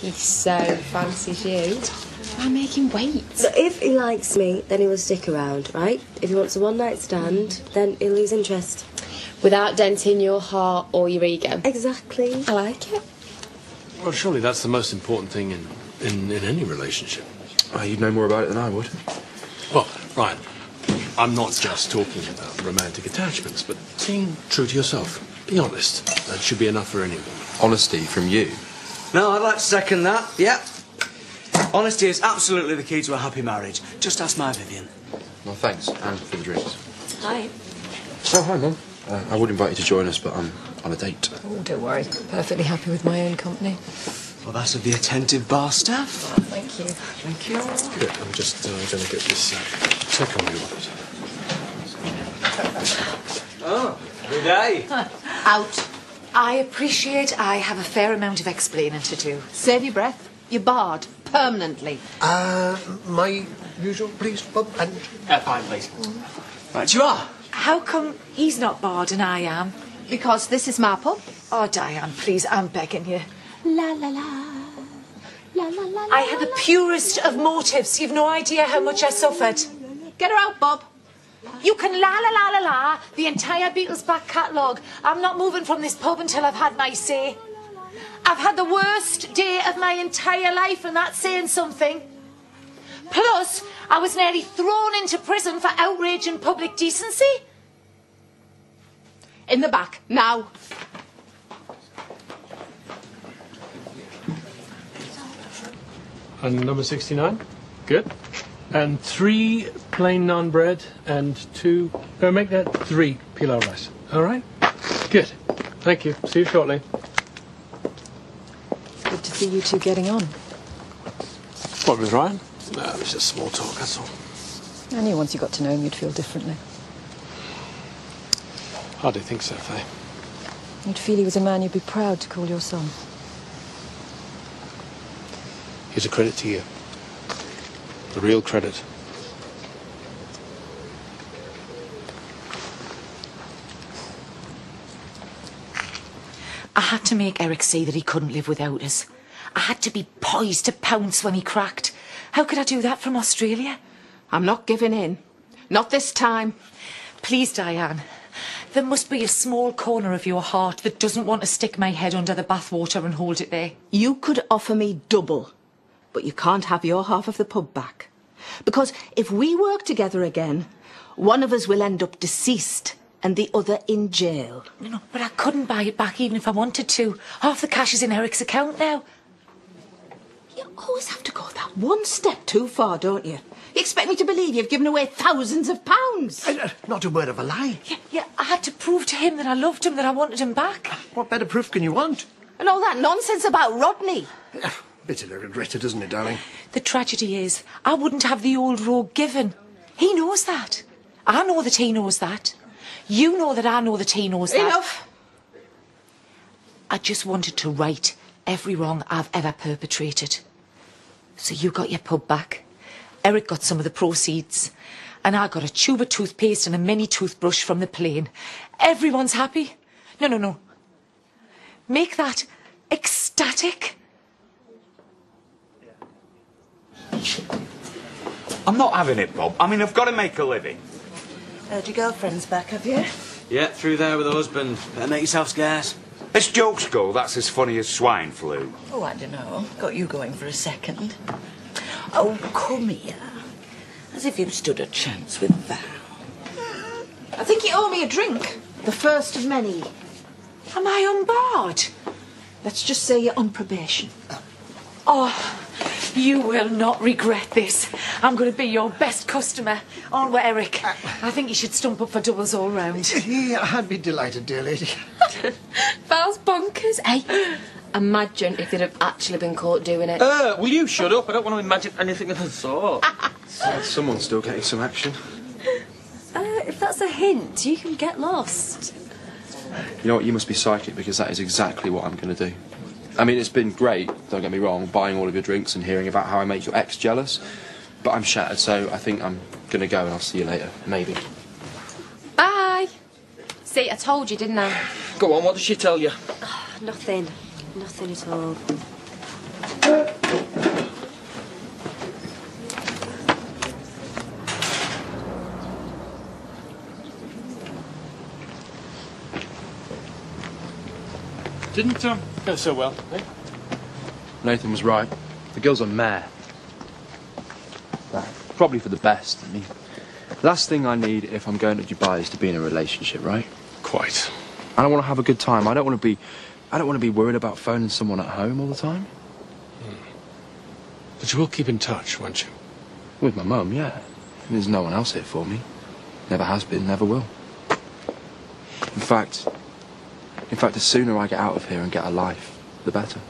He so fancies you. I'm making wait. So if he likes me, then he will stick around, right? If he wants a one night stand, then he'll lose interest. Without denting your heart or your ego. Exactly. I like it. Well, surely that's the most important thing in, in, in any relationship. Oh, you'd know more about it than I would. Well, Ryan, I'm not just talking about romantic attachments, but being true to yourself. Be honest. That should be enough for anyone. Honesty from you. No, I'd like to second that. Yeah. Honesty is absolutely the key to a happy marriage. Just ask my Vivian. Well, thanks, and for the drinks. Hi. Oh, hi, Mum. Uh, I would invite you to join us, but I'm on a date. Oh, don't worry. Perfectly happy with my own company. Well, that's of the attentive bar staff. Thank you. Thank you. Good. I'm just uh, going to get this uh, check on you on. Oh, good day. Out. I appreciate I have a fair amount of explaining to do. Save your breath. You're barred permanently. Uh, my usual, please, Bob, and... Uh, fine, please. Right, you are. How come he's not barred and I am? Because this is my pub. Oh, Diane, please, I'm begging you. La la la. La la la. I had the purest of motives. You've no idea how much I suffered. Get her out, Bob. You can la la la la la the entire Beatles back catalogue. I'm not moving from this pub until I've had my say. I've had the worst day of my entire life, and that's saying something. Plus, I was nearly thrown into prison for outrage and public decency. In the back, now. And number 69? Good. And three plain naan bread and two. Uh, make that three pilau rice. All right? Good. Thank you. See you shortly. Good to see you two getting on. What was Ryan? No, it was just small talk, that's all. I knew once you got to know him, you'd feel differently. Hardly think so, Faye. You'd feel he was a man you'd be proud to call your son. He's a credit to you. A real credit. I had to make Eric see that he couldn't live without us. I had to be poised to pounce when he cracked. How could I do that from Australia? I'm not giving in. Not this time. Please, Diane. There must be a small corner of your heart that doesn't want to stick my head under the bathwater and hold it there. You could offer me double, but you can't have your half of the pub back. Because if we work together again, one of us will end up deceased and the other in jail. No, no, but I couldn't buy it back even if I wanted to. Half the cash is in Eric's account now. You always have to go that one step too far, don't you? You expect me to believe you've given away thousands of pounds. Uh, not a word of a lie. Yeah, yeah, I had to prove to him that I loved him, that I wanted him back. What better proof can you want? And all that nonsense about Rodney. Bitterly regretted, isn't it, darling? The tragedy is, I wouldn't have the old rogue given. He knows that. I know that he knows that. You know that I know that he knows that. Enough. I just wanted to right every wrong I've ever perpetrated. So you got your pub back. Eric got some of the proceeds. And I got a tube of toothpaste and a mini toothbrush from the plane. Everyone's happy. No, no, no. Make that ecstatic. I'm not having it, Bob. I mean, I've got to make a living. Heard your girlfriend's back, have you? Yeah, through there with the husband. Better make yourself scarce. It's jokes go. That's as funny as swine flu. Oh, I don't know. Got you going for a second. Oh, come here. As if you'd stood a chance with Val. I think you owe me a drink. The first of many. Am I on board? Let's just say you're on probation. Oh, you will not regret this. I'm going to be your best customer. Aren't we, Eric? I think you should stump up for doubles all round. Yeah, I'd be delighted, dear lady. Val's bonkers. Hey, imagine if they'd have actually been caught doing it. Uh, will you shut up? I don't want to imagine anything of the sort. Someone's still getting some action. Uh, if that's a hint, you can get lost. You know what? You must be psychic because that is exactly what I'm going to do. I mean, it's been great, don't get me wrong, buying all of your drinks and hearing about how I make your ex jealous. But I'm shattered, so I think I'm going to go and I'll see you later. Maybe. Bye. See, I told you, didn't I? Go on, what did she tell you? Nothing. Nothing at all. Didn't um, go so well. Eh? Nathan was right. The girl's a mare. Nah, Probably for the best. I mean, last thing I need if I'm going to Dubai is to be in a relationship, right? Quite. I don't want to have a good time. I don't want to be. I don't want to be worried about phoning someone at home all the time. But you will keep in touch, won't you? With my mum, yeah. There's no one else here for me. Never has been, never will. In fact, in fact, the sooner I get out of here and get a life, the better.